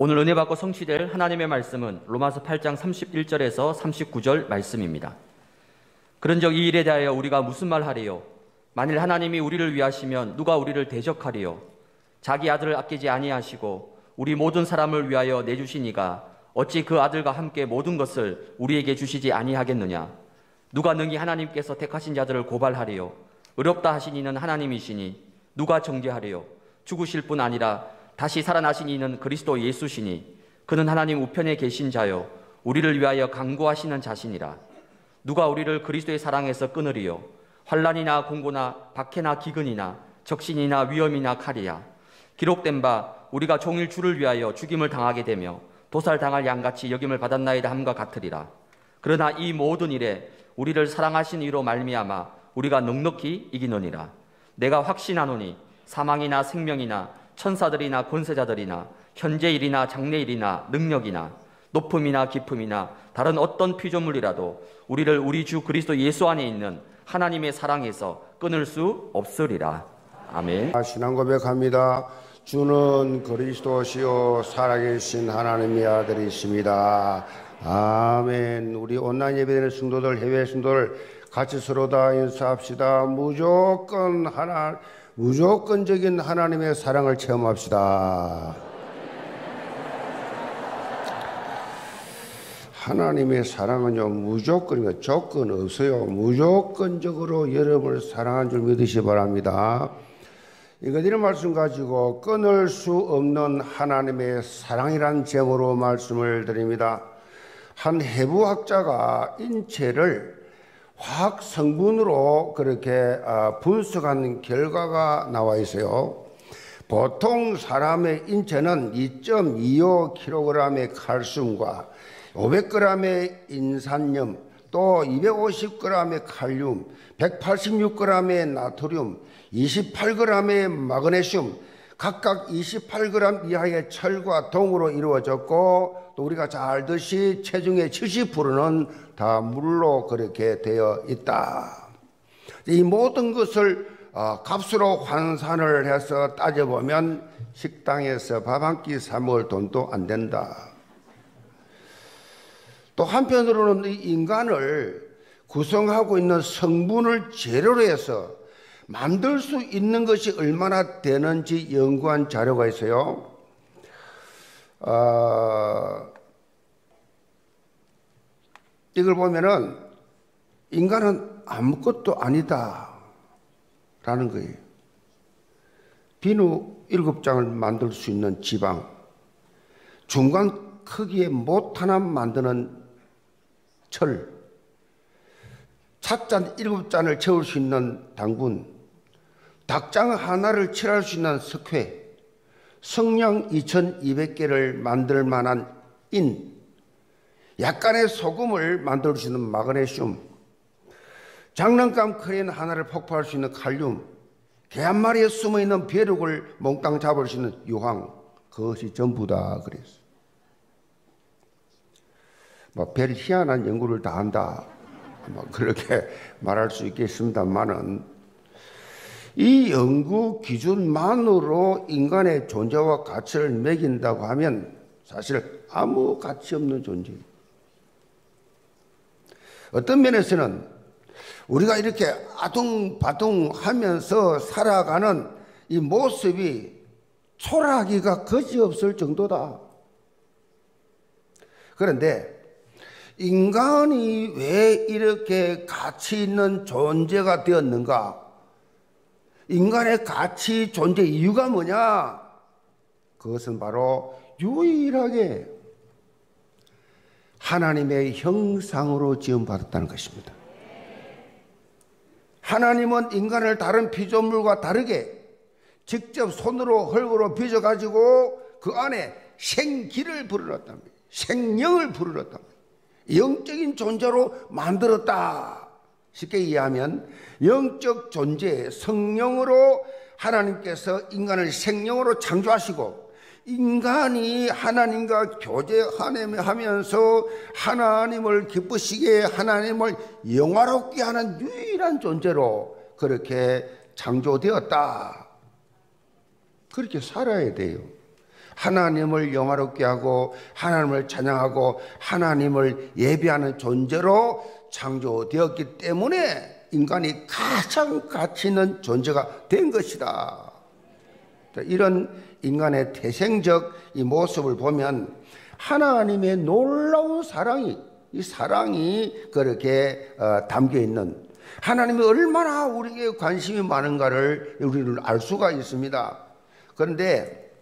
오늘 은혜 받고 성취될 하나님의 말씀은 로마서 8장 31절에서 39절 말씀입니다. 그런 적이 일에 대하여 우리가 무슨 말 하리요? 만일 하나님이 우리를 위하시면 누가 우리를 대적하리요? 자기 아들을 아끼지 아니하시고 우리 모든 사람을 위하여 내주시니가 어찌 그 아들과 함께 모든 것을 우리에게 주시지 아니하겠느냐? 누가 능히 하나님께서 택하신 자들을 고발하리요? 의롭다 하신 이는 하나님이시니 누가 정죄하리요? 죽으실 뿐 아니라 다시 살아나신 이는 그리스도 예수시니 그는 하나님 우편에 계신 자요 우리를 위하여 강구하시는 자신이라. 누가 우리를 그리스도의 사랑에서 끊으리요? 환란이나 공고나 박해나 기근이나 적신이나 위험이나 칼이야 기록된 바 우리가 종일 주를 위하여 죽임을 당하게 되며 도살 당할 양같이 여김을 받았나이다 함과 같으리라. 그러나 이 모든 일에 우리를 사랑하신 이로 말미암아 우리가 넉넉히 이기느니라. 내가 확신하노니 사망이나 생명이나 천사들이나 권세자들이나 현재일이나 장래일이나 능력이나 높음이나 깊음이나 다른 어떤 피조물이라도 우리를 우리 주 그리스도 예수 안에 있는 하나님의 사랑에서 끊을 수 없으리라. 아멘. 신앙 고백합니다. 주는 그리스도시요 살아계신 하나님의 아들이십니다. 아멘. 우리 온라인 예배되는 성도들, 해외 성도들 같이 서로 다 인사합시다. 무조건 하나 무조건적인 하나님의 사랑을 체험합시다. 하나님의 사랑은요, 무조건이며 조건 없어요. 무조건적으로 여러분을 사랑한 줄 믿으시 바랍니다. 이것 이런 말씀 가지고 끊을 수 없는 하나님의 사랑이란 제목으로 말씀을 드립니다. 한 해부학자가 인체를 화학 성분으로 그렇게 아, 분석한 결과가 나와 있어요. 보통 사람의 인체는 2.25kg의 칼슘과 500g의 인산염, 또 250g의 칼륨, 186g의 나트륨, 28g의 마그네슘, 각각 28g 이하의 철과 동으로 이루어졌고 또 우리가 잘 알듯이 체중의 70%는 다 물로 그렇게 되어 있다. 이 모든 것을 어, 값으로 환산을 해서 따져보면 식당에서 밥 한 끼 사 먹을 돈도 안 된다. 또 한편으로는 이 인간을 구성하고 있는 성분을 재료로 해서 만들 수 있는 것이 얼마나 되는지 연구한 자료가 있어요. 어, 이걸 보면은 인간은 아무것도 아니다. 라는 거예요. 비누 일곱 장을 만들 수 있는 지방, 중간 크기의 못 하나 만드는 철, 찻잔 일곱 잔을 채울 수 있는 당분, 닭장 하나를 칠할 수 있는 석회, 성냥 2200개를 만들 만한 인, 약간의 소금을 만들 수 있는 마그네슘, 장난감 크레인 하나를 폭파할 수 있는 칼륨, 개 한 마리에 숨어 있는 벼룩을 몽땅 잡을 수 있는 유황, 그것이 전부다 그랬어. 뭐별 희한한 연구를 다 한다. 뭐 그렇게 말할 수 있겠습니다만은 이 연구 기준만으로 인간의 존재와 가치를 매긴다고 하면 사실 아무 가치 없는 존재입니다. 어떤 면에서는 우리가 이렇게 아둥바둥 하면서 살아가는 이 모습이 초라하기가 거지없을 정도다. 그런데 인간이 왜 이렇게 가치 있는 존재가 되었는가? 인간의 가치 존재 이유가 뭐냐? 그것은 바로 유일하게 하나님의 형상으로 지음받았다는 것입니다. 하나님은 인간을 다른 피조물과 다르게 직접 손으로 흙으로 빚어가지고 그 안에 생기를 불어넣었답니다. 생명을 불어넣었답니다. 영적인 존재로 만들었다. 쉽게 이해하면 영적 존재 성령으로 하나님께서 인간을 생명으로 창조하시고 인간이 하나님과 교제하면서 하나님을 기쁘시게 하나님을 영화롭게 하는 유일한 존재로 그렇게 창조되었다. 그렇게 살아야 돼요. 하나님을 영화롭게 하고 하나님을 찬양하고 하나님을 예배하는 존재로 창조되었기 때문에 인간이 가장 가치 있는 존재가 된 것이다. 이런 인간의 태생적 이 모습을 보면 하나님의 놀라운 사랑이 이 사랑이 그렇게 어, 담겨 있는 하나님이 얼마나 우리에게 관심이 많은가를 우리는 알 수가 있습니다. 그런데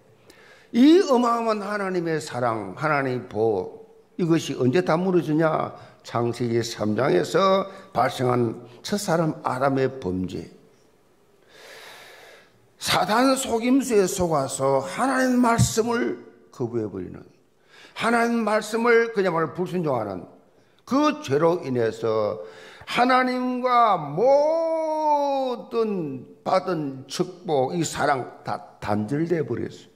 이 어마어마한 하나님의 사랑, 하나님의 보호, 이것이 언제 다 무너지냐? 창세기 3장에서 발생한 첫 사람 아담의 범죄. 사단 속임수에 속아서 하나님 말씀을 거부해버리는, 하나님 말씀을 그야말로 불순종하는 그 죄로 인해서 하나님과 모든 받은 축복, 이 사랑 다 단절돼 버렸어요.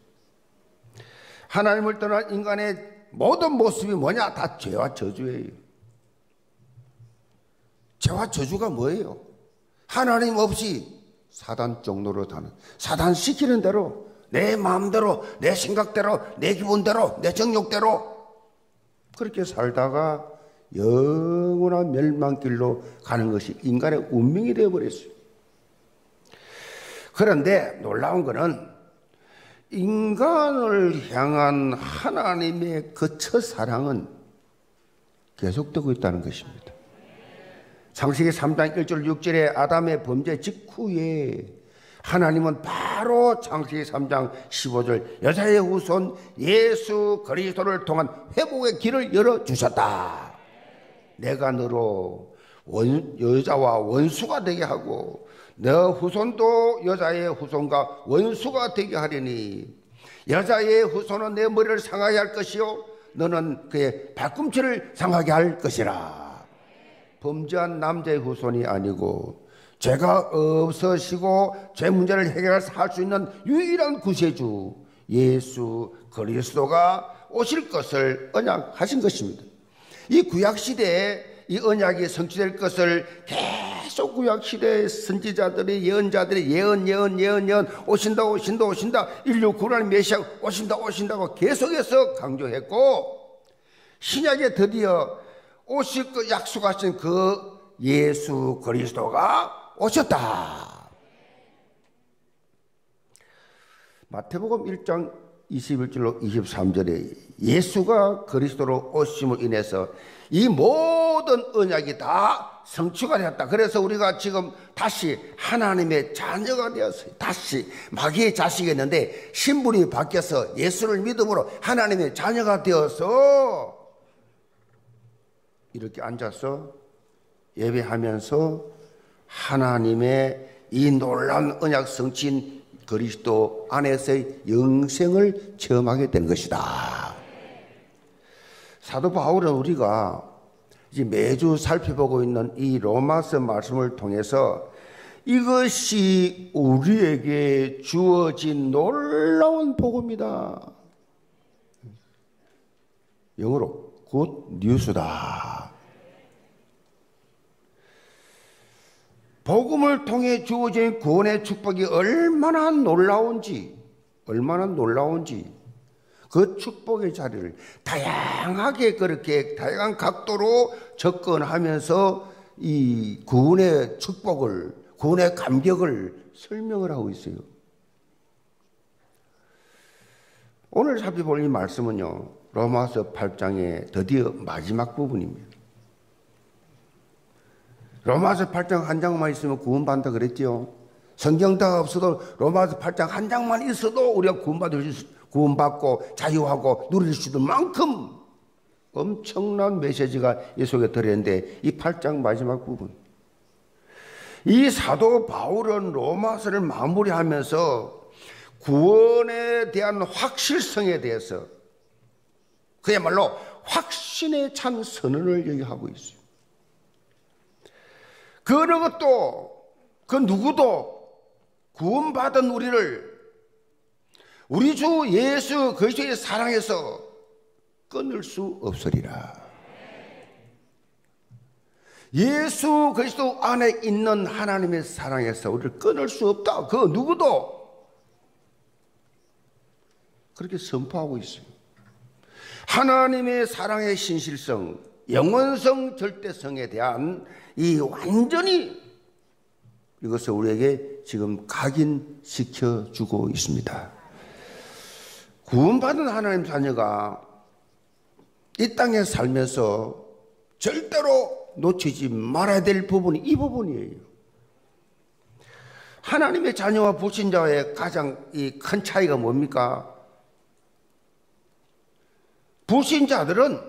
하나님을 떠난 인간의 모든 모습이 뭐냐? 다 죄와 저주예요. 죄와 저주가 뭐예요? 하나님 없이 사단 정도로 다는 사단 시키는 대로 내 마음대로 내 생각대로 내 기분대로 내 정욕대로 그렇게 살다가 영원한 멸망길로 가는 것이 인간의 운명이 되어버렸어요. 그런데 놀라운 것은 인간을 향한 하나님의 그 첫사랑은 계속되고 있다는 것입니다. 창세기 3장 1절 6절에 아담의 범죄 직후에 하나님은 바로 창세기 3장 15절 여자의 후손 예수 그리스도를 통한 회복의 길을 열어 주셨다. 내가 너로 원, 여자와 원수가 되게 하고 너 후손도 여자의 후손과 원수가 되게 하리니 여자의 후손은 내 머리를 상하게 할 것이요 너는 그의 발꿈치를 상하게 할 것이라 범죄한 남자의 후손이 아니고 죄가 없으시고 죄 문제를 해결할 수 있는 유일한 구세주 예수 그리스도가 오실 것을 언약하신 것입니다. 이 구약 시대에 이 언약이 성취될 것을 계속 구약 시대의 선지자들이 예언자들이 예언 예언 예언 예언 오신다 오신다 오신다 인류 구원의 메시아 오신다 오신다고 계속해서 강조했고 신약에 드디어 오실 그 약속하신 그 예수 그리스도가 오셨다. 마태복음 1장 21절로 23절에 예수가 그리스도로 오심을 인해서 이 모든 언약이 다 성취가 되었다. 그래서 우리가 지금 다시 하나님의 자녀가 되었어요. 다시 마귀의 자식이었는데 신분이 바뀌어서 예수를 믿음으로 하나님의 자녀가 되어서 이렇게 앉아서 예배하면서 하나님의 이 놀라운 언약 성취인 그리스도 안에서의 영생을 체험하게 된 것이다. 사도 바울은 우리가 이제 매주 살펴보고 있는 이 로마서 말씀을 통해서 이것이 우리에게 주어진 놀라운 복음이다. 영어로 good news다. 복음을 통해 주어진 구원의 축복이 얼마나 놀라운지, 얼마나 놀라운지, 그 축복의 자리를 다양하게 그렇게 다양한 각도로 접근하면서 이 구원의 축복을, 구원의 감격을 설명을 하고 있어요. 오늘 살펴볼 이 말씀은요, 로마서 8장의 드디어 마지막 부분입니다. 로마서 8장 한 장만 있으면 구원받는다 그랬지요. 성경 다 없어도 로마서 8장 한 장만 있어도 우리가 구원받을 수, 구원받고 자유하고 누릴 수 있는 만큼 엄청난 메시지가 이 속에 들어있는데 이 8장 마지막 부분. 이 사도 바울은 로마서를 마무리하면서 구원에 대한 확실성에 대해서 그야말로 확신에 찬 선언을 얘기하고 있어요. 그 어느 것도 그 누구도 구원받은 우리를 우리 주 예수 그리스도의 사랑에서 끊을 수 없으리라. 예수 그리스도 안에 있는 하나님의 사랑에서 우리를 끊을 수 없다. 그 누구도 그렇게 선포하고 있어요. 하나님의 사랑의 신실성, 영원성, 절대성에 대한 이 완전히 이것을 우리에게 지금 각인시켜 주고 있습니다. 구원받은 하나님 자녀가 이 땅에 살면서 절대로 놓치지 말아야 될 부분이 이 부분이에요. 하나님의 자녀와 불신자의 가장 이큰 차이가 뭡니까? 불신자들은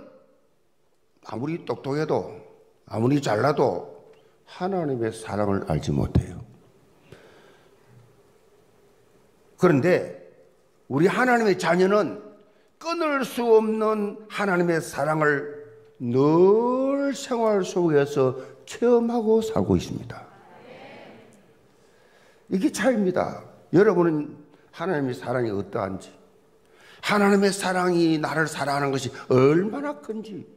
아무리 똑똑해도 아무리 잘나도 하나님의 사랑을 알지 못해요. 그런데 우리 하나님의 자녀는 끊을 수 없는 하나님의 사랑을 늘 생활 속에서 체험하고 살고 있습니다. 이게 차이입니다. 여러분은 하나님의 사랑이 어떠한지, 하나님의 사랑이 나를 사랑하는 것이 얼마나 큰지,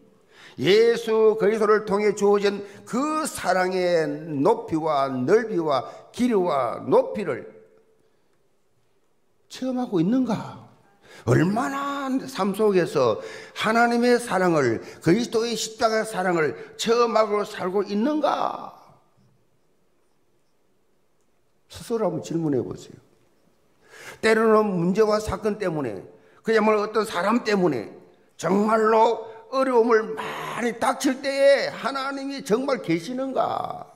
예수 그리스도를 통해 주어진 그 사랑의 높이와 넓이와 길이와 높이를 체험하고 있는가? 얼마나 삶 속에서 하나님의 사랑을 그리스도의 십자가의 사랑을 체험하고 살고 있는가? 스스로 한번 질문해 보세요. 때로는 문제와 사건 때문에 그야말로 어떤 사람 때문에 정말로 어려움을 많이 닥칠 때에 하나님이 정말 계시는가?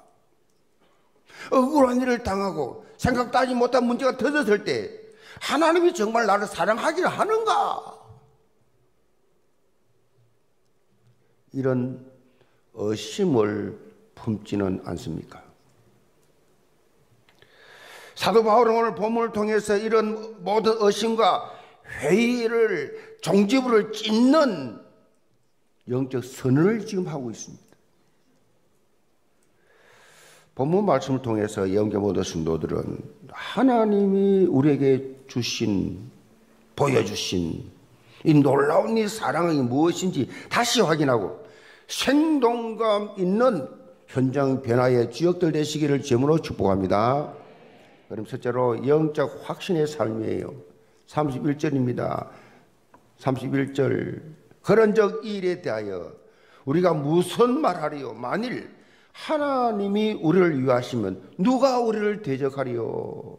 억울한 일을 당하고 생각도 하지 못한 문제가 터졌을 때 하나님이 정말 나를 사랑하기를 하는가? 이런 의심을 품지는 않습니까? 사도 바울은 오늘 본문을 통해서 이런 모든 의심과 회의를 종지부를 찢는 영적 선언을 지금 하고 있습니다. 본문 말씀을 통해서 영계 모든 성도들은 하나님이 우리에게 주신 보여주신 이 놀라운 이 사랑이 무엇인지 다시 확인하고 생동감 있는 현장 변화의 지역들 되시기를 제물로 축복합니다. 그럼 첫째로 영적 확신의 삶이에요. 31절입니다. 31절 그런 적 일에 대하여 우리가 무슨 말하리요? 만일 하나님이 우리를 위하시면 누가 우리를 대적하리요?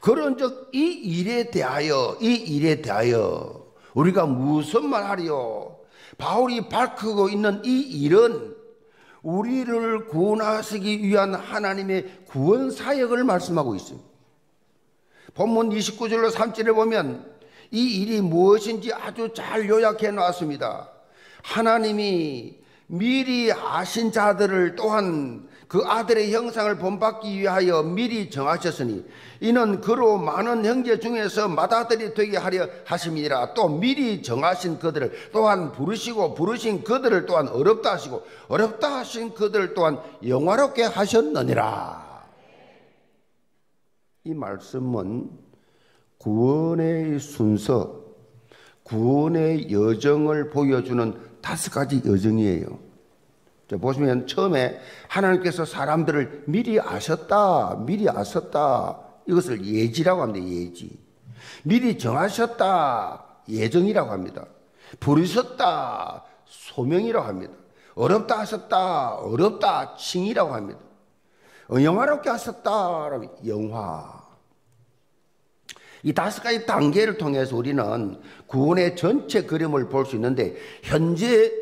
그런 적이 일에 대하여 이 일에 대하여 우리가 무슨 말하리요? 바울이 밝히고 있는 이 일은 우리를 구원하시기 위한 하나님의 구원 사역을 말씀하고 있습니다. 본문 29절로 3절에 보면 이 일이 무엇인지 아주 잘 요약해 놨습니다. 하나님이 미리 아신 자들을 또한 그 아들의 형상을 본받기 위하여 미리 정하셨으니 이는 그로 많은 형제 중에서 맏아들이 되게 하려 하심이라 또 미리 정하신 그들을 또한 부르시고 부르신 그들을 또한 어렵다 하시고 어렵다 하신 그들을 또한 영화롭게 하셨느니라 이 말씀은 구원의 순서 구원의 여정을 보여주는 다섯 가지 여정이에요 보시면 처음에 하나님께서 사람들을 미리 아셨다, 미리 아셨다. 이것을 예지라고 합니다. 예지. 미리 정하셨다. 예정이라고 합니다. 부르셨다. 소명이라고 합니다. 어렵다 하셨다. 어렵다. 칭이라고 합니다. 영화롭게 하셨다. 영화. 이 다섯 가지 단계를 통해서 우리는 구원의 전체 그림을 볼 수 있는데 현재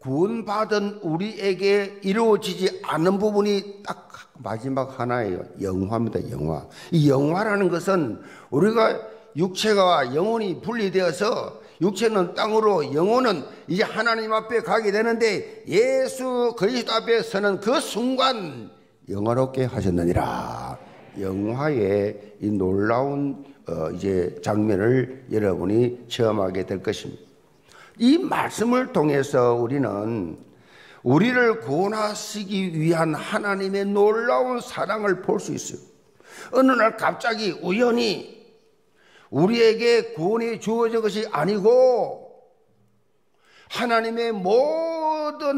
구원받은 우리에게 이루어지지 않는 부분이 딱 마지막 하나예요. 영화입니다. 영화. 이 영화라는 것은 우리가 육체가 영혼이 분리되어서 육체는 땅으로 영혼은 이제 하나님 앞에 가게 되는데 예수 그리스도 앞에 서는 그 순간 영화롭게 하셨느니라. 영화의 이 놀라운 어 이제 장면을 여러분이 체험하게 될 것입니다. 이 말씀을 통해서 우리는 우리를 구원하시기 위한 하나님의 놀라운 사랑을 볼 수 있어요. 어느 날 갑자기 우연히 우리에게 구원이 주어진 것이 아니고 하나님의 모든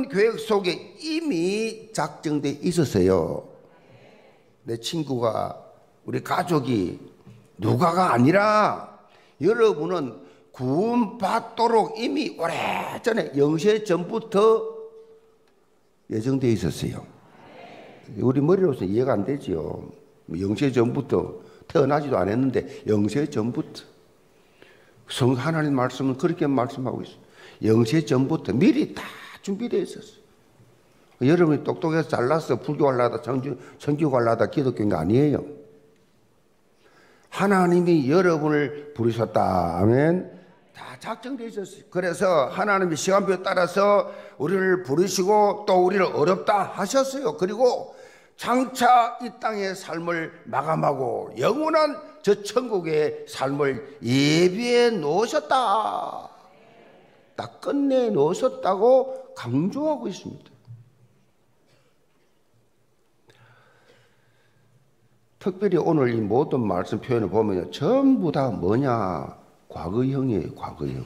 계획 속에 이미 작정돼 있었어요. 내 친구가 우리 가족이 누가가 아니라 여러분은 구원받도록 이미 오래전에 영세 전부터 예정되어 있었어요. 우리 머리로서 이해가 안 되지요. 영세 전부터 태어나지도 않았는데 영세 전부터 성 하나님 말씀은 그렇게 말씀하고 있어요. 영세 전부터 미리 다 준비되어 있었어요. 여러분이 똑똑해서 잘났어 불교 할라다 청주, 청교 할라다 기독교인 거 아니에요. 하나님이 여러분을 부르셨다. 아멘. 다 작정되어 있었어요. 그래서 하나님이 시간표에 따라서 우리를 부르시고 또 우리를 어렵다 하셨어요. 그리고 장차 이 땅의 삶을 마감하고 영원한 저 천국의 삶을 예비해 놓으셨다. 딱 끝내 놓으셨다고 강조하고 있습니다. 특별히 오늘 이 모든 말씀 표현을 보면 전부 다 뭐냐? 과거형이에요, 과거형.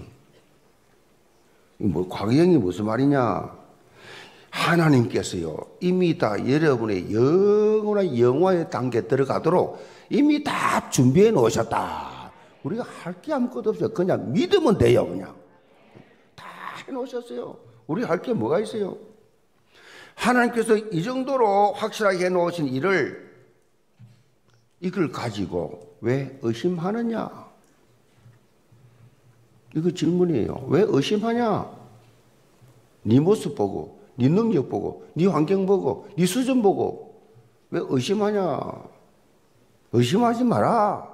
뭐, 과거형이 무슨 말이냐? 하나님께서요, 이미 다 여러분의 영원한 영화의 단계에 들어가도록 이미 다 준비해 놓으셨다. 우리가 할 게 아무것도 없어요. 그냥 믿으면 돼요, 그냥. 다해 놓으셨어요. 우리 할 게 뭐가 있어요? 하나님께서 이 정도로 확실하게 해 놓으신 일을 이걸 가지고 왜 의심하느냐? 이거 질문이에요. 왜 의심하냐? 네 모습 보고, 네 능력 보고, 네 환경 보고, 네 수준 보고 왜 의심하냐? 의심하지 마라.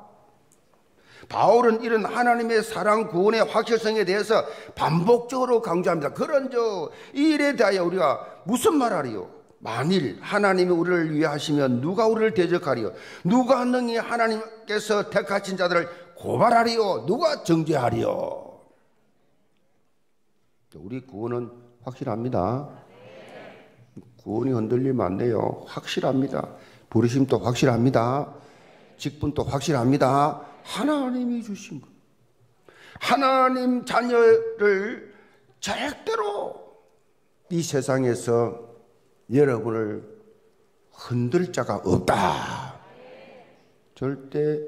바울은 이런 하나님의 사랑 구원의 확실성에 대해서 반복적으로 강조합니다. 그런 저 일에 대하여 우리가 무슨 말하리요? 만일 하나님이 우리를 위하시면 누가 우리를 대적하리요? 누가 능히 하나님께서 택하신 자들을 고발하리요? 누가 정죄하리요? 우리 구원은 확실합니다. 구원이 흔들리면 안 돼요. 확실합니다. 부르심도 확실합니다. 직분도 확실합니다. 하나님이 주신 것. 하나님 자녀를 절대로 이 세상에서 여러분을 흔들 자가 없다. 절대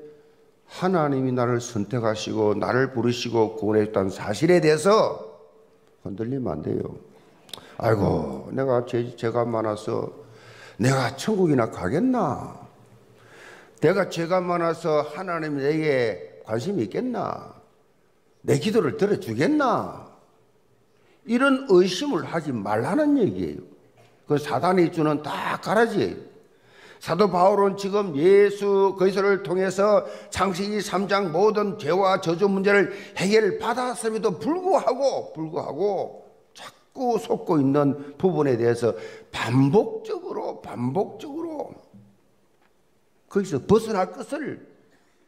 하나님이 나를 선택하시고 나를 부르시고 구원했다는 사실에 대해서 흔들리면 안 돼요. 아이고, 내가 죄, 죄가 많아서 내가 천국이나 가겠나? 내가 죄가 많아서 하나님 내게 관심이 있겠나? 내 기도를 들어주겠나? 이런 의심을 하지 말라는 얘기예요. 그 사단이 주는 다 가라지예요. 사도 바울은 지금 예수 그리스도를 통해서 창세기 3장 모든 죄와 저주 문제를 해결받았음에도 불구하고 불구하고 자꾸 속고 있는 부분에 대해서 반복적으로 반복적으로 거기서 벗어날 것을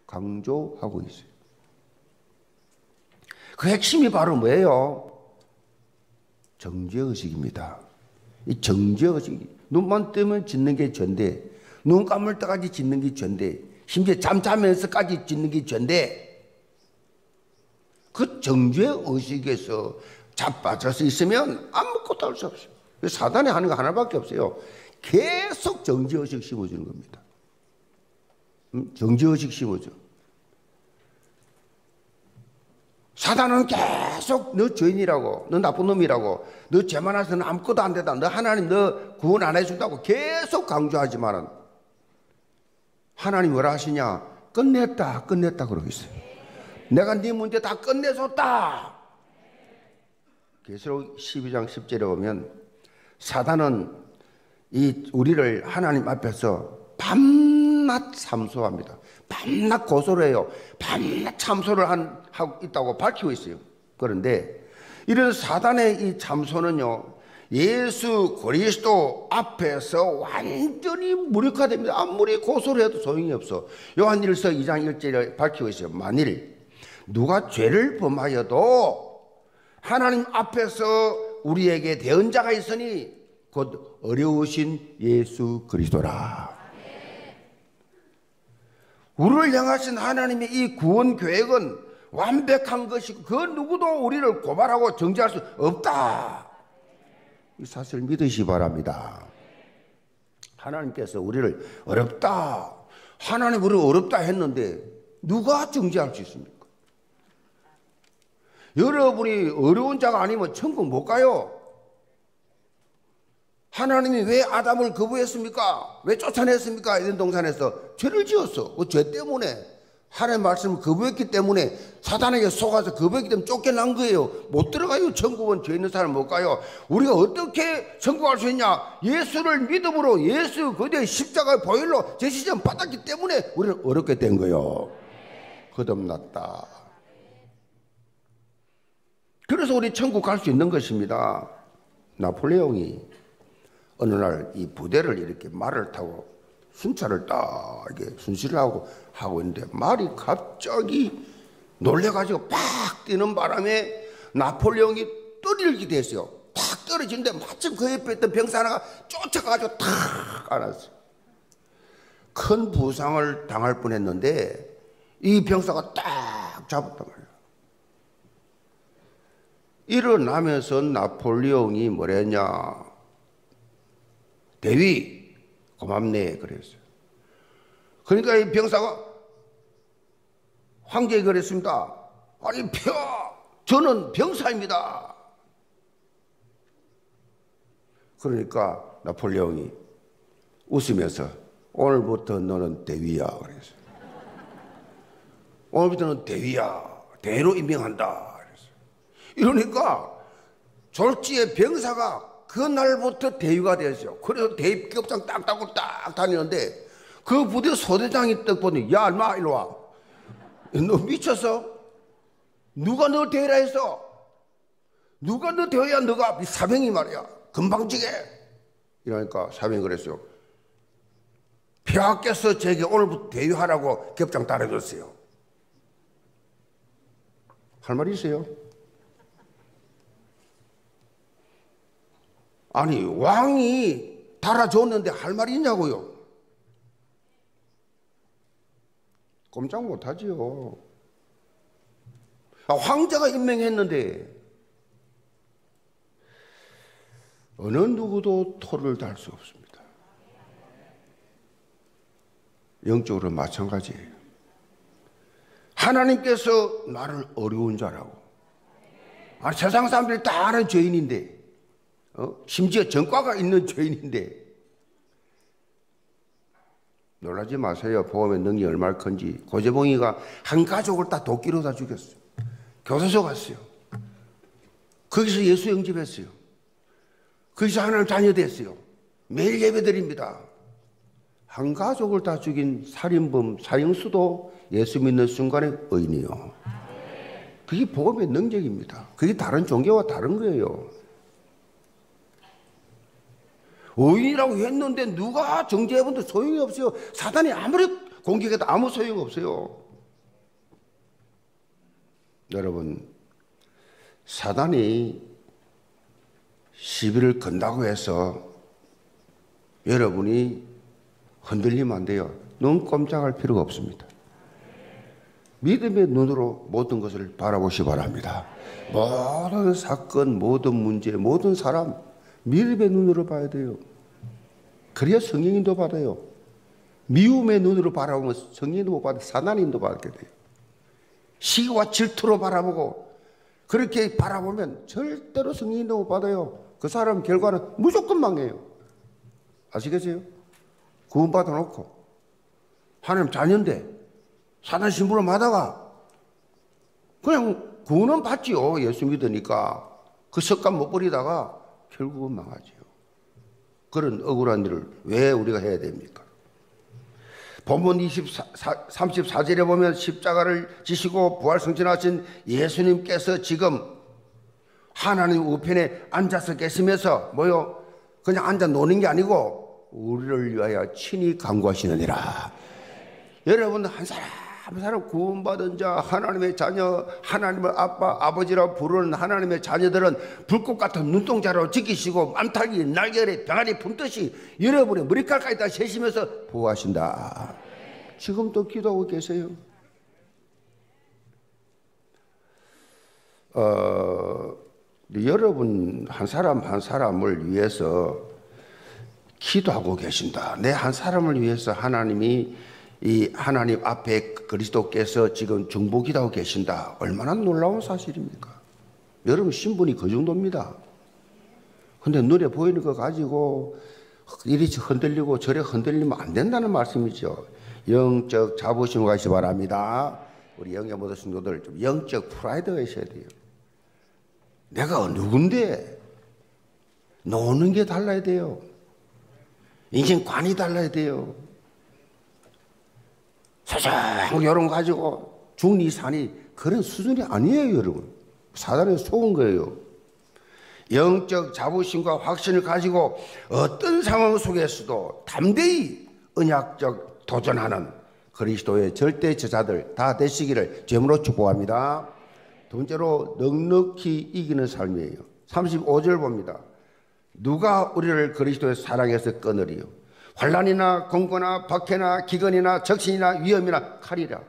강조하고 있어요. 그 핵심이 바로 뭐예요? 정죄의식입니다. 이 정죄의식이 눈만 뜨면 짓는 게 죄인데 눈 감을 때까지 짓는 게 죄인데 심지어 잠자면서까지 짓는 게 죄인데 그 정죄의식에서 자빠져서 있으면 아무것도 할 수 없어요. 사단이 하는 거 하나밖에 없어요. 계속 정죄의식 심어주는 겁니다. 정죄의식 심어줘. 사단은 계속 너 죄인이라고, 너 나쁜 놈이라고, 너 죄만 해서는 아무것도 안 되다, 너 하나님 너 구원 안 해준다고 계속 강조하지만은 하나님 뭐라 하시냐? 끝냈다, 끝냈다 그러고 있어요. 내가 네 문제 다 끝내줬다. 계시록 12장 10절에 보면 사단은 이 우리를 하나님 앞에서 밤낮 참소합니다. 밤낮 고소를 해요. 밤낮 참소를 한, 하고 있다고 밝히고 있어요. 그런데 이런 사단의 이 참소는요, 예수 그리스도 앞에서 완전히 무력화됩니다. 아무리 고소를 해도 소용이 없어. 요한일서 2장 1절에 밝히고 있어요. 만일 누가 죄를 범하여도 하나님 앞에서 우리에게 대언자가 있으니 곧 어려우신 예수 그리스도라. 우리를 향하신 하나님의 이 구원 계획은 완벽한 것이고 그 누구도 우리를 고발하고 정죄할 수 없다. 이 사실 믿으시 바랍니다. 하나님께서 우리를 어렵다. 하나님 우리를 어렵다 했는데 누가 정죄할 수 있습니까? 여러분이 어려운 자가 아니면 천국 못 가요. 하나님이 왜 아담을 거부했습니까? 왜 쫓아냈습니까? 이런 동산에서 죄를 지었어. 그 죄 때문에. 하나님 말씀을 거부했기 때문에 사단에게 속아서 거부했기 때문에 쫓겨난 거예요. 못 들어가요. 천국은 죄 있는 사람 못 가요. 우리가 어떻게 천국 갈 수 있냐? 예수를 믿음으로 예수 그대 십자가 보혈로 제 시점 받았기 때문에 우리는 어렵게 된 거예요. 거듭났다. 그래서 우리 천국 갈 수 있는 것입니다. 나폴레옹이 어느 날 이 부대를 이렇게 말을 타고 순찰을 딱 이렇게 순시를 하고 하고 있는데 말이 갑자기 놀래가지고 팍 뛰는 바람에 나폴레옹이 떠들게 됐어요. 탁 떨어지는데 마침 그 옆에 있던 병사 하나가 쫓아가지고 탁 안았어요. 큰 부상을 당할 뻔했는데 이 병사가 딱 잡았단 말이에요. 일어나면서 나폴레옹이 뭐랬냐. 대위, 고맙네. 그랬어요. 그러니까 이 병사가 황제에 그랬습니다. 아니, 펴! 저는 병사입니다. 그러니까 나폴레옹이 웃으면서 오늘부터 너는 대위야. 그랬어요. 오늘부터는 대위야. 대로 임명한다. 그랬어요. 이러니까 졸지의 병사가 그날부터 대위가 됐어요. 그래서 대위급장 딱 따고 딱 다니는데 그 부대 소대장이 딱 보니 야 인마 이리 와. 너 미쳤어? 누가 너 대위라 했어? 누가 너 대위야 너가 사병이 말이야. 금방지게. 이러니까 사병이 그랬어요. 폐하께서 제게 오늘부터 대위하라고 겹장 따라줬어요. 할 말이 있어요? 아니 왕이 달아줬는데 할 말이 있냐고요? 꼼짝 못하지요. 아, 황제가 임명했는데 어느 누구도 토를 달 수 없습니다. 영적으로 마찬가지예요. 하나님께서 나를 어려운 자라고. 아니, 세상 사람들이 다 아는 죄인인데, 어? 심지어 전과가 있는 죄인인데, 놀라지 마세요. 보험의 능력이 얼마나 큰지. 고재봉이가 한 가족을 다 도끼로 다 죽였어요. 교도소 갔어요. 거기서 예수 영접했어요. 거기서 하나님 자녀 됐어요. 매일 예배 드립니다. 한 가족을 다 죽인 살인범, 사형수도 예수 믿는 순간에 의인이요. 그게 복음의 능력입니다. 그게 다른 종교와 다른 거예요. 의인이라고 했는데 누가 정죄해본도 소용이 없어요. 사단이 아무리 공격해도 아무 소용 없어요. 여러분, 사단이 시비를 건다고 해서 여러분이 흔들리면 안 돼요. 눈 꼼짝할 필요가 없습니다. 믿음의 눈으로 모든 것을 바라보시 바랍니다. 모든 사건, 모든 문제, 모든 사람, 믿음의 눈으로 봐야 돼요. 그래야 성령인도 받아요. 미움의 눈으로 바라보면 성령도 못 받아 사단인도 받게 돼요. 시기와 질투로 바라보고 그렇게 바라보면 절대로 성령인도 못 받아요. 그 사람 결과는 무조건 망해요. 아시겠어요? 구원받아 놓고 하나님 자녀인데 사단 신부를 받아가 그냥 구원은 받지요. 예수 믿으니까 그 습관 못 버리다가 결국은 망하지요. 그런 억울한 일을 왜 우리가 해야 됩니까? 본문 24, 34절에 보면 십자가를 지시고 부활승천하신 예수님께서 지금 하나님 우편에 앉아서 계시면서 뭐요? 그냥 앉아 노는 게 아니고 우리를 위하여 친히 강구하시느니라. 여러분 한 사람 한 사람 구원받은 자 하나님의 자녀 하나님을 아빠 아버지라 부르는 하나님의 자녀들은 불꽃 같은 눈동자로 지키시고 맘타기 날개에 병아리 품듯이 여러분의 머리칼까지 다 세시면서 보호하신다. 지금도 기도하고 계세요. 어, 여러분 한 사람 한 사람을 위해서 기도하고 계신다. 내 한 사람을 위해서 하나님이 이 하나님 앞에 그리스도께서 지금 중보기도하고 계신다. 얼마나 놀라운 사실입니까? 여러분 신분이 그 정도입니다. 근데 눈에 보이는 거 가지고 이리 흔들리고 저리 흔들리면 안 된다는 말씀이죠. 영적 자부심을 가시 바랍니다. 우리 영의 모든 성도들 좀 영적 프라이드가 있어야 돼요. 내가 누군데 노는 게 달라야 돼요. 인생관이 달라야 돼요. 서장 이런 가지고 중리 산이 그런 수준이 아니에요, 여러분. 사단에 속은 거예요. 영적 자부심과 확신을 가지고 어떤 상황 속에서도 담대히 언약적 도전하는 그리스도의 절대 제자들 다 되시기를 제물로 축복합니다. 두 번째로 넉넉히 이기는 삶이에요. 35절 봅니다. 누가 우리를 그리스도의 사랑에서 끊으리요? 환란이나 공고나 박해나 기근이나 적신이나 위험이나 칼이라.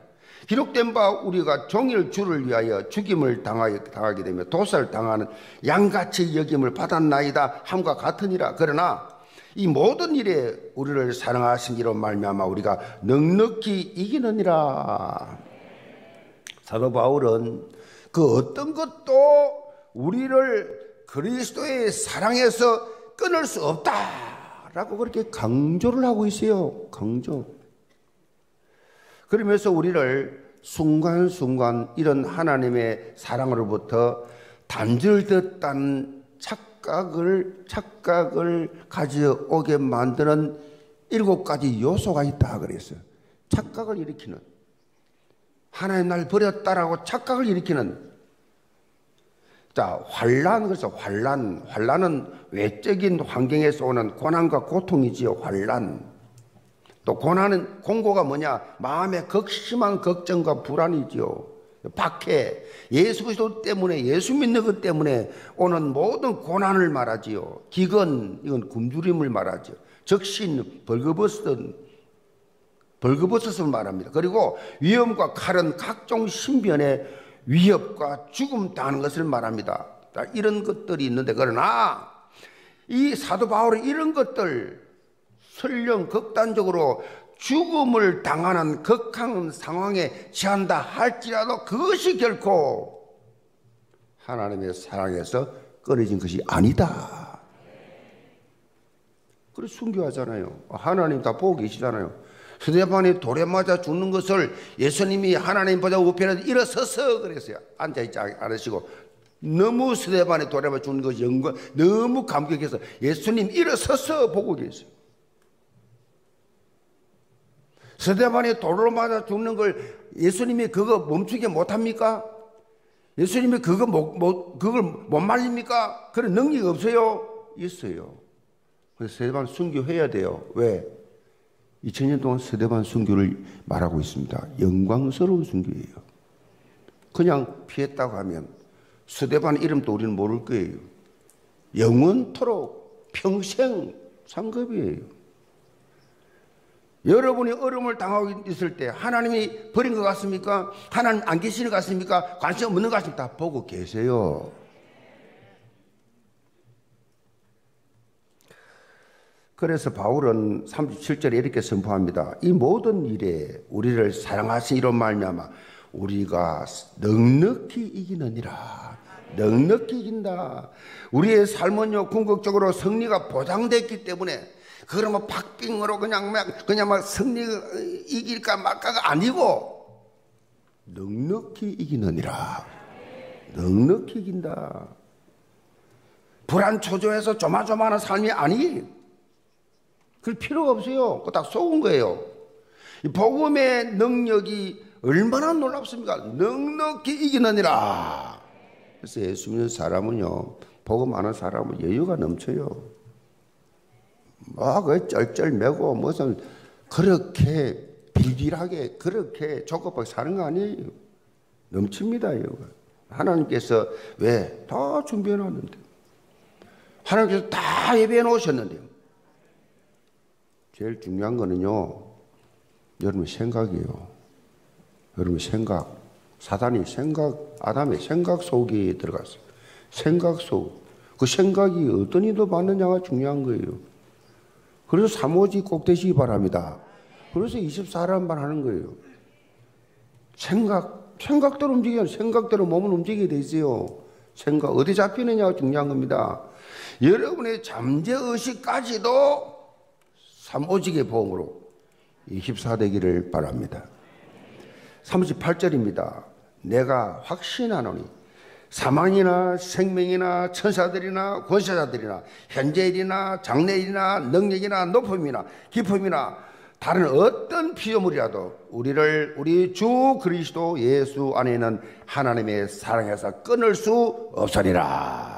기록된 바 우리가 종일 주를 위하여 죽임을 당하게 되며 도살 당하는 양같이 여김을 받았나이다 함과 같으니라. 그러나 이 모든 일에 우리를 사랑하신 이로 말미암아 우리가 넉넉히 이기느니라. 사도 바울은 그 어떤 것도 우리를 그리스도의 사랑에서 끊을 수 없다 라고 그렇게 강조를 하고 있어요. 강조. 그러면서 우리를 순간순간 이런 하나님의 사랑으로부터 단절됐다는 착각을 착각을 가져오게 만드는 일곱 가지 요소가 있다 그랬어요. 착각을 일으키는 하나님 날 버렸다라고 착각을 일으키는 자 환란 그래서 환란 환란은 외적인 환경에서 오는 고난과 고통이지요 환란 또 고난은 공고가 뭐냐? 마음의 극심한 걱정과 불안이지요. 박해, 예수 그리스도 때문에 예수 믿는 것 때문에 오는 모든 고난을 말하지요. 기근, 이건 굶주림을 말하죠. 적신, 벌거벗은 벌거벗었을 말합니다. 그리고 위험과 칼은 각종 신변의 위협과 죽음 당하는 것을 말합니다. 이런 것들이 있는데 그러나 이 사도 바울은 이런 것들 설령 극단적으로 죽음을 당하는 극한 상황에 처한다 할지라도 그것이 결코 하나님의 사랑에서 끊어진 것이 아니다. 그래 순교하잖아요. 하나님 다 보고 계시잖아요. 스테반이 돌에 맞아 죽는 것을 예수님이 하나님 보자 우편에 일어서서 그랬어요. 앉아있지 않으시고 너무 스테반이 돌에 맞아 죽는 것이 영광 너무 감격해서 예수님 일어서서 보고 계세요. 스데반이 돌로 맞아 죽는 걸 예수님이 그거 멈추게 못합니까? 예수님이 그거 못, 못, 그걸 못 말립니까? 그런 능력이 없어요? 있어요. 그래서 스데반 순교해야 돼요. 왜? 2000년 동안 스데반 순교를 말하고 있습니다. 영광스러운 순교예요. 그냥 피했다고 하면 스데반 이름도 우리는 모를 거예요. 영원토록 평생 상급이에요. 여러분이 어려움을 당하고 있을 때 하나님이 버린 것 같습니까? 하나님 안 계시는 것 같습니까? 관심 없는 것 같습니까? 다 보고 계세요. 그래서 바울은 37절에 이렇게 선포합니다. 이 모든 일에 우리를 사랑하신 이런 말미암아 우리가 넉넉히 이기느니라. 넉넉히 이긴다. 우리의 삶은요 궁극적으로 승리가 보장됐기 때문에 그러면 박빙으로 그냥 막 그냥 막 승리 이길까 말까가 아니고 넉넉히 이기느니라. 넉넉히 이긴다. 불안 초조해서 조마조마한 삶이 아니. 그 필요가 없어요. 그거 딱 속은 거예요. 이 복음의 능력이 얼마나 놀랍습니까? 넉넉히 이기느니라. 그래서 예수 믿는 사람은요, 복음 아는 사람은 여유가 넘쳐요. 뭐그 쩔쩔매고 무슨 그렇게 빌빌하게 그렇게 조급하게 사는 거 아니에요. 넘칩니다. 이거. 하나님께서 왜 다 준비해 놨는데 하나님께서 다 예배해 놓으셨는데요. 제일 중요한 거는요. 여러분 생각이에요. 여러분 생각. 사단이 생각, 아담의 생각 속에 들어갔어요. 생각 속. 그 생각이 어떤 이도 받느냐가 중요한 거예요. 그래서 사모지 꼭 되시기 바랍니다. 그래서 24란 말 하는 거예요. 생각, 생각대로 움직여야 생각대로 몸은 움직이게 되지요. 생각, 어디 잡히느냐가 중요한 겁니다. 여러분의 잠재의식까지도 삼오직의 보험으로 24되기를 바랍니다. 38절입니다. 내가 확신하노니 사망이나 생명이나 천사들이나 권세자들이나 현재일이나 장래일이나 능력이나 높음이나 기쁨이나 다른 어떤 피조물이라도 우리를 우리 주 그리스도 예수 안에 있는 하나님의 사랑에서 끊을 수 없으리라.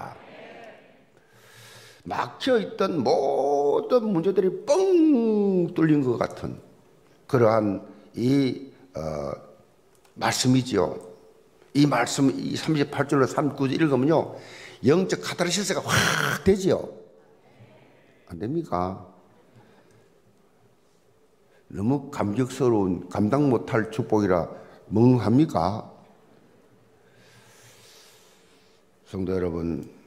막혀 있던 모든 문제들이 뻥 뚫린 것 같은 그러한 이 어, 말씀이지요. 이 말씀 이 38절로 39절 읽으면요. 영적 카타르시스가 확 되지요. 안 됩니까? 너무 감격스러운 감당 못할 축복이라 멍합니까? 성도 여러분,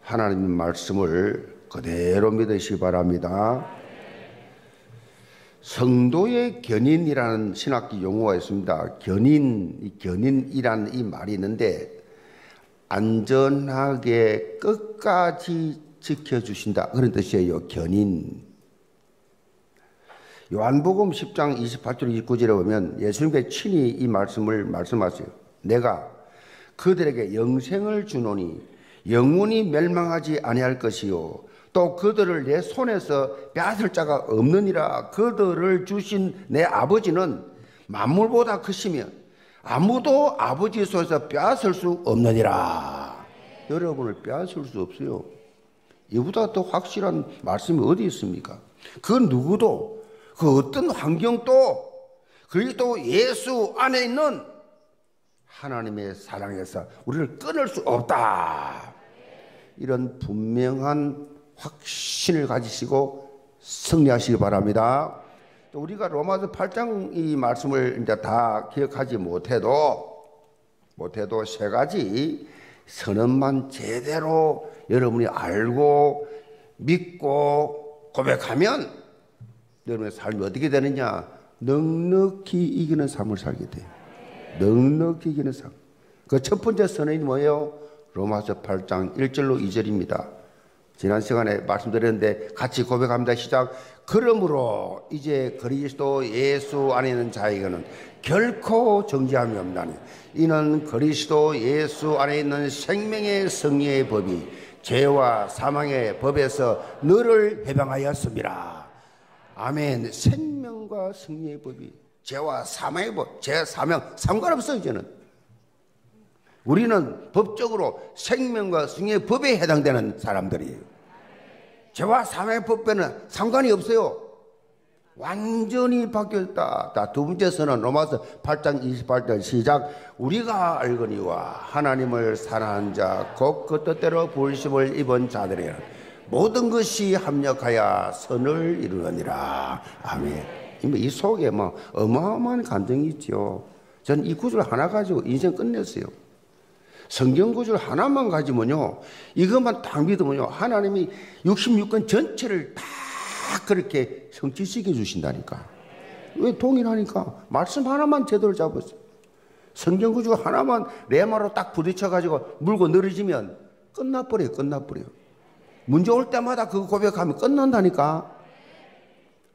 하나님 말씀을 그대로 믿으시기 바랍니다. 성도의 견인이라는 신학기 용어가 있습니다. 견인, 견인이라는 이 말이 있는데 안전하게 끝까지 지켜주신다. 그런 뜻이에요. 견인. 요한복음 10장 28절 29절에 보면 예수님께 친히 이 말씀을 말씀하세요. 내가 그들에게 영생을 주노니 영원히 멸망하지 아니할 것이요. 또 그들을 내 손에서 빼앗을 자가 없느니라. 그들을 주신 내 아버지는 만물보다 크시며 아무도 아버지 손에서 빼앗을 수 없느니라. 여러분을 빼앗을 수 없어요. 이보다 더 확실한 말씀이 어디 있습니까? 그 누구도 그 어떤 환경도 그리스도 예수 안에 있는 하나님의 사랑에서 우리를 끊을 수 없다. 이런 분명한 확신을 가지시고 승리하시기 바랍니다. 또 우리가 로마서 8장 이 말씀을 이제 다 기억하지 못해도 못해도 세 가지 선언만 제대로 여러분이 알고 믿고 고백하면 여러분의 삶이 어떻게 되느냐? 넉넉히 이기는 삶을 살게 돼요. 넉넉히 이기는 삶. 그 첫 번째 선언이 뭐예요? 로마서 8장 1절로 2절입니다. 지난 시간에 말씀드렸는데 같이 고백합니다. 시작. 그러므로 이제 그리스도 예수 안에 있는 자에게는 결코 정지함이 없나니 이는 그리스도 예수 안에 있는 생명의 승리의 법이 죄와 사망의 법에서 너를 해방하였습니다. 아멘. 생명과 승리의 법이 죄와 사망의 법, 죄, 사명 상관없어 이제는. 우리는 법적으로 생명과 승리의 법에 해당되는 사람들이에요. 죄와 사망의 법에는 상관이 없어요. 완전히 바뀌었다. 자, 두 번째서는 로마서 8장 28절 시작. 우리가 알거니와 하나님을 사랑하는 자, 곧 그 뜻대로 부심을 입은 자들에게는 모든 것이 합력하여 선을 이루느니라. 아멘. 이 속에 뭐 어마어마한 감정이 있죠. 전이 구절 하나 가지고 인생 끝냈어요. 성경 구절 하나만 가지면요. 이것만 딱 믿으면요. 하나님이 66권 전체를 다 그렇게 성취시켜 주신다니까. 왜 동일하니까? 말씀 하나만 제대로 잡았어요. 성경 구절 하나만 레마로 딱 부딪혀가지고 물고 늘어지면 끝나버려요. 끝나버려요. 문제 올 때마다 그거 고백하면 끝난다니까.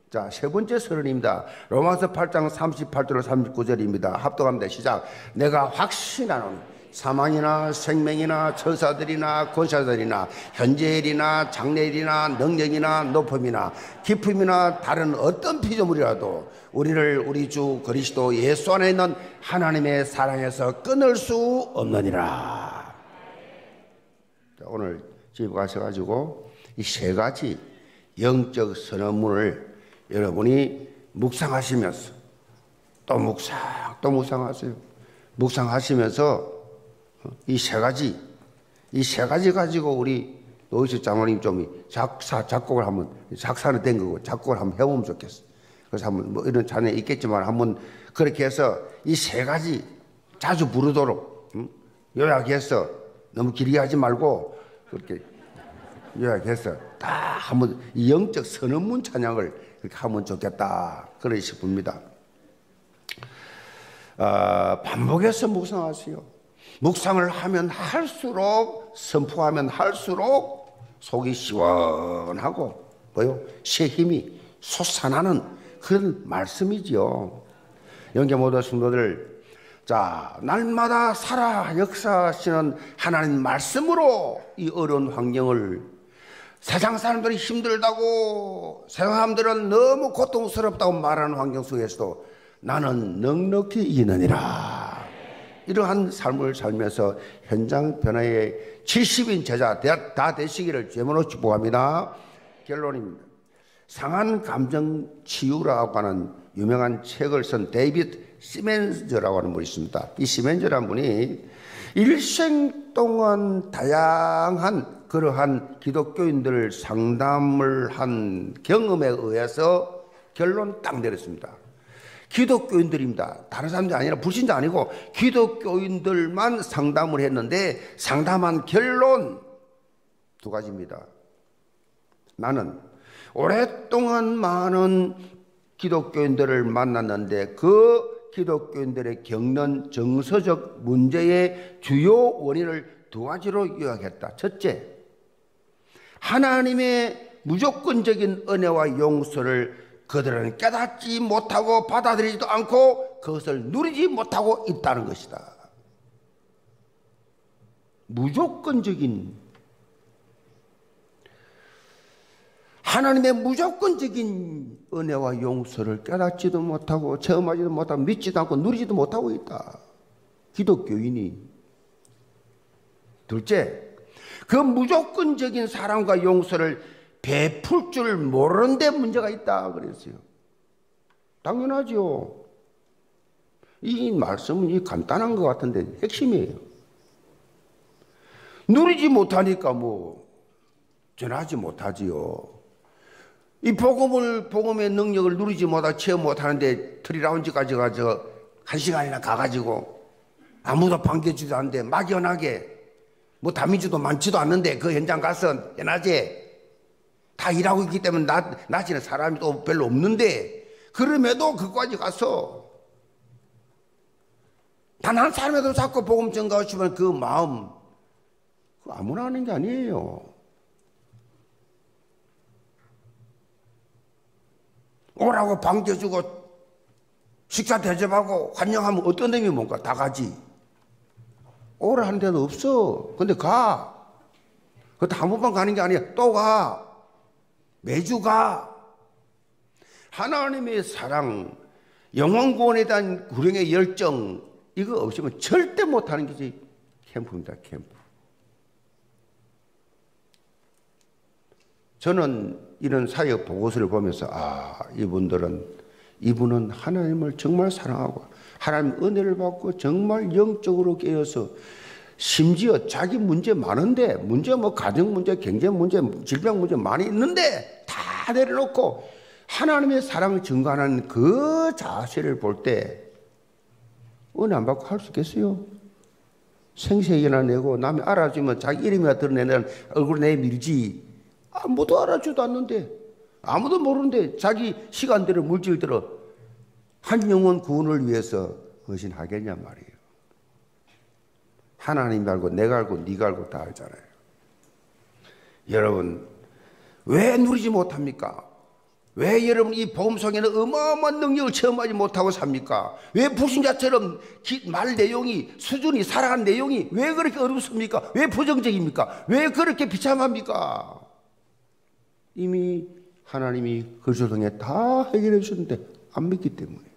자, 세 번째 서론입니다. 로마서 8장 38절 39절입니다. 합독합니다. 시작. 내가 확신하노니 사망이나 생명이나 천사들이나 권사들이나 현재일이나 장래일이나 능력이나 높음이나 기품이나 다른 어떤 피조물이라도 우리를 우리 주 그리스도 예수 안에 있는 하나님의 사랑에서 끊을 수 없느니라. 자, 오늘 집에 가셔가지고 이 세 가지 영적 선언문을 여러분이 묵상하시면서 또 묵상 또 묵상하세요. 묵상하시면서 이 세 가지, 이 세 가지 가지고 우리 노이스 장로님 좀 작사, 작곡을 한번, 작사는 된 거고 작곡을 한번 해보면 좋겠어. 그래서 한번 뭐 이런 자네 있겠지만 한번 그렇게 해서 이 세 가지 자주 부르도록 음? 요약해서 너무 길게 하지 말고 그렇게 요약해서 다 한번 이 영적 선언문 찬양을 이렇게 하면 좋겠다 그런 싶습니다. 어, 반복해서 묵상하세요. 묵상을 하면 할수록 선포하면 할수록 속이 시원하고 뭐요? 새 힘이 솟아나는 그런 말씀이지요. 영계 모든 성도들 자, 날마다 살아 역사하시는 하나님 말씀으로 이 어려운 환경을 세상 사람들이 힘들다고 세상 사람들은 너무 고통스럽다고 말하는 환경 속에서도 나는 넉넉히 이기느니라. 이러한 삶을 살면서 현장 변화의 70인 제자 다 되시기를 제모로 축복합니다. 결론입니다. 상한 감정 치유라고 하는 유명한 책을 쓴 데이비드 시멘저라고 하는 분이 있습니다. 이 시멘저라는 분이 일생 동안 다양한 그러한 기독교인들 상담을 한 경험에 의해서 결론 딱 내렸습니다. 기독교인들입니다. 다른 사람들이 아니라 불신자 아니고 기독교인들만 상담을 했는데 상담한 결론 두 가지입니다. 나는 오랫동안 많은 기독교인들을 만났는데 그 기독교인들의 겪는 정서적 문제의 주요 원인을 두 가지로 요약했다. 첫째, 하나님의 무조건적인 은혜와 용서를 그들은 깨닫지 못하고 받아들이지도 않고 그것을 누리지 못하고 있다는 것이다. 무조건적인 하나님의 무조건적인 은혜와 용서를 깨닫지도 못하고 체험하지도 못하고 믿지도 않고 누리지도 못하고 있다. 기독교인이. 둘째, 그 무조건적인 사랑과 용서를 베풀 줄 모르는데 문제가 있다 그랬어요. 당연하죠. 이 말씀은 이 간단한 것 같은데 핵심이에요. 누리지 못하니까 뭐 전하지 못하지요. 이 복음을 복음의 능력을 누리지 못하고 체험 못하는데 트리라운지까지 가서 한 시간이나 가가지고 아무도 반겨주지도 않는데 막연하게 뭐 다민주도 많지도 않는데 그 현장 가서 연하제 다 일하고 있기 때문에 낮, 낮에는 사람이 또 별로 없는데 그럼에도 그까지 가서 단 한 사람에도 자꾸 복음 싶으면 그 마음 그 아무나 하는 게 아니에요. 오라고 반겨주고 식사 대접하고 환영하면 어떤 의미 뭔가 다 가지. 오라 하는 데는 없어. 근데 가. 그것도 한 번만 가는 게 아니야. 또 가. 매주 가. 하나님의 사랑, 영원 구원에 대한 구령의 열정, 이거 없으면 절대 못하는 게 캠프입니다, 캠프. 저는 이런 사역 보고서를 보면서 아 이분들은 이분은 하나님을 정말 사랑하고 하나님 은혜를 받고 정말 영적으로 깨어서 심지어 자기 문제 많은데 문제 뭐 가정 문제, 경제 문제, 질병 문제 많이 있는데 다 내려놓고 하나님의 사랑을 증거하는 그 자세를 볼 때 은혜 안 받고 할 수 있겠어요? 생색이나 내고 남이 알아주면 자기 이름이나 드러내는 얼굴 내밀지 아무도 알아주도 않는데 아무도 모르는데 자기 시간대로 물질대로 한 영혼 구원을 위해서 헌신하겠냐 말이에요. 하나님이 알고 내가 알고 네가 알고 다 알잖아요. 여러분 왜 누리지 못합니까? 왜 여러분 이 복음 속에는 어마어마한 능력을 체험하지 못하고 삽니까? 왜 불신자처럼 말 내용이 수준이 살아간 내용이 왜 그렇게 어렵습니까? 왜 부정적입니까? 왜 그렇게 비참합니까? 이미 하나님이 그리스도 다 해결해 주셨는데 안 믿기 때문에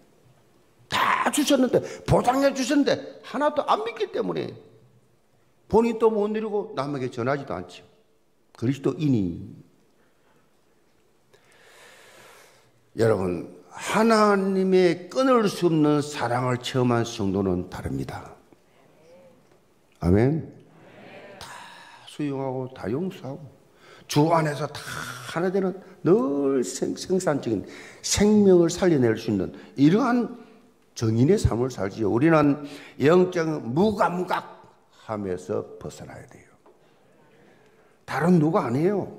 다 주셨는데 보장해 주셨는데 하나도 안 믿기 때문에 본인도 못 누리고 남에게 전하지도 않죠. 그리스도인이 여러분 하나님의 끊을 수 없는 사랑을 체험한 성도는 다릅니다. 아멘. 다 수용하고 다 용서하고 주 안에서 다 하나 되는 늘 생, 산적인 생명을 살려낼 수 있는 이러한 정인의 삶을 살지요. 우리는 영적 무감각함에서 벗어나야 돼요. 다른 누가 아니에요.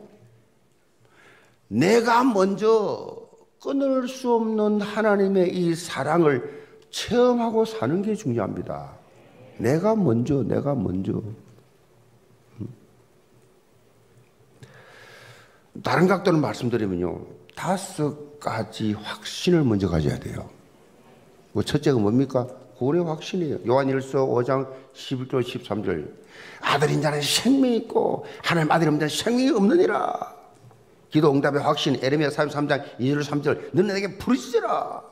내가 먼저 끊을 수 없는 하나님의 이 사랑을 체험하고 사는 게 중요합니다. 내가 먼저, 내가 먼저. 다른 각도로 말씀드리면요. 다섯 가지 확신을 먼저 가져야 돼요. 뭐 첫째가 뭡니까? 구원의 확신이에요. 요한일서 5장 11절 13절. 아들인 자는 생명이 있고 하나님 없는 자는 생명이 없느니라. 기도 응답의 확신 에레미야 33장 2절 3절 너는 내게 부르짖어라.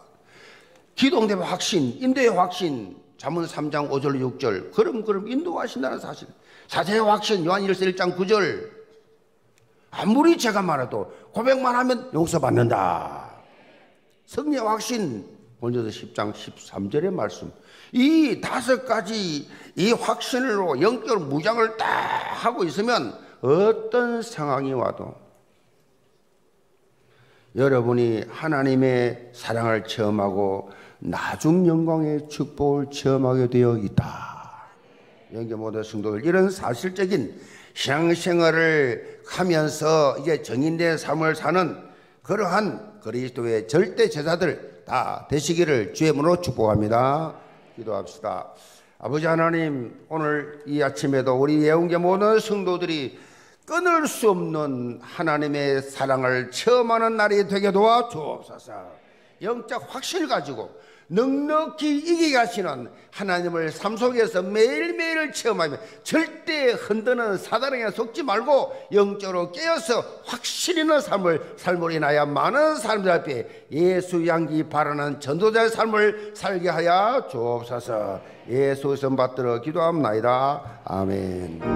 기도 응답의 확신 인도의 확신 잠언 3장 5절 6절 걸음걸음 인도하신다는 사실 사제의 확신 요한일서 1장 9절 아무리 죄가 많아도 고백만 하면 용서받는다. 성령 확신 본저서 10장 13절의 말씀. 이 다섯 가지 이 확신으로 영적 무장을 딱 하고 있으면 어떤 상황이 와도 여러분이 하나님의 사랑을 체험하고 나중 영광의 축복을 체험하게 되어 있다. 영계 모든 성도들 이런 사실적인 신앙생활을 하면서 이제 정인된 삶을 사는 그러한 그리스도의 절대 제자들 다 되시기를 주의 문으로 축복합니다. 기도합시다. 아버지 하나님 오늘 이 아침에도 우리 예언계 모든 성도들이 끊을 수 없는 하나님의 사랑을 체험하는 날이 되게 도와 주옵소서. 영적 확신을 가지고 넉넉히 이기게 하시는 하나님을 삶 속에서 매일매일 체험하며 절대 흔드는 사단에게 속지 말고 영적으로 깨어서 확신 있는 삶을 삶으로 인하여 많은 사람들 앞에 예수 양기 바라는 전도자의 삶을 살게 하여 주옵소서. 예수 선 받들어 기도합나이다. 아멘